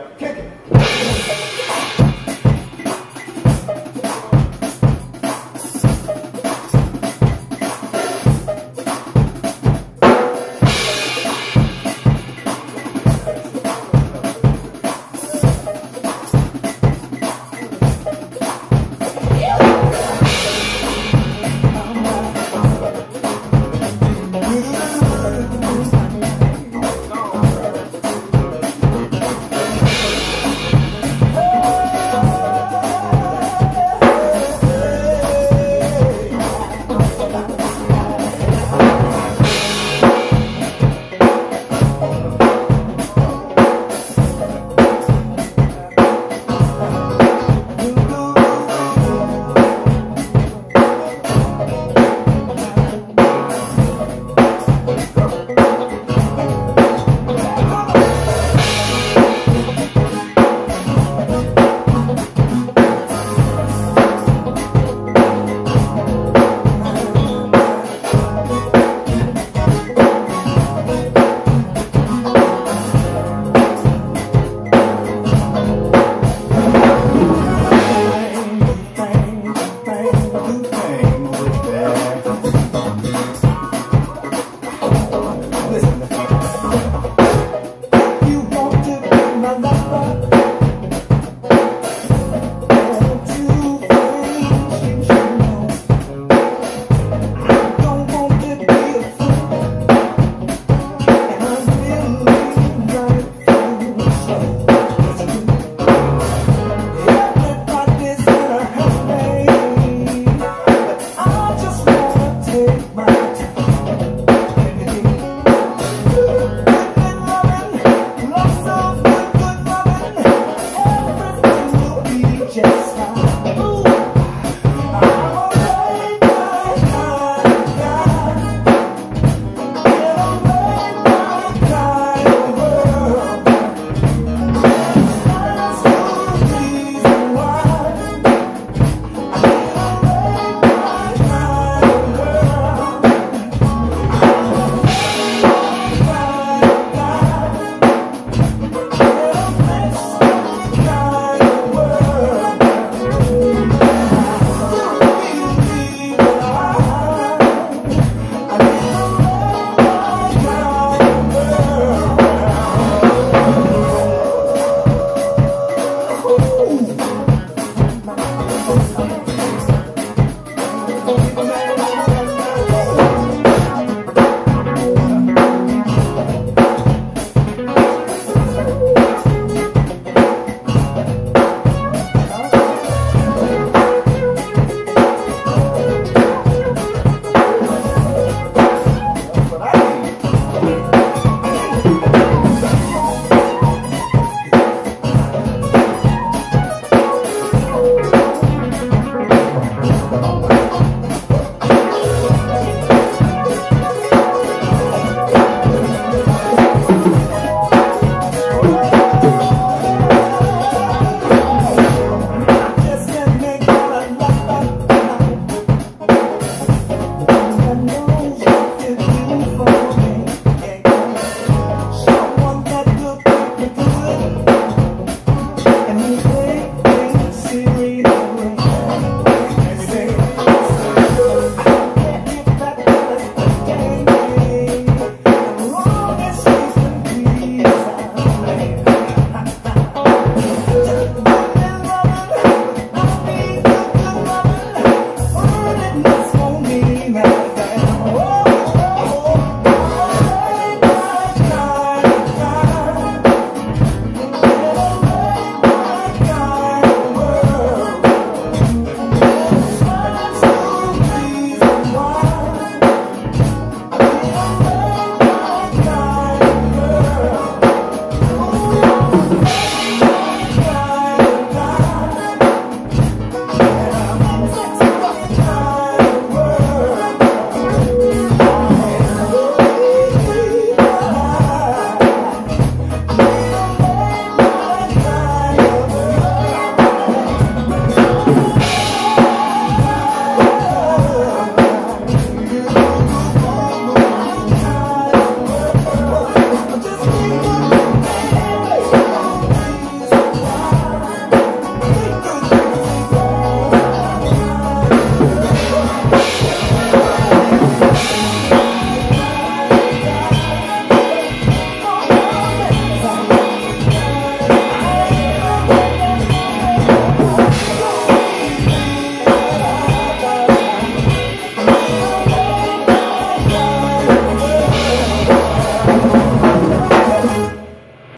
Yeah.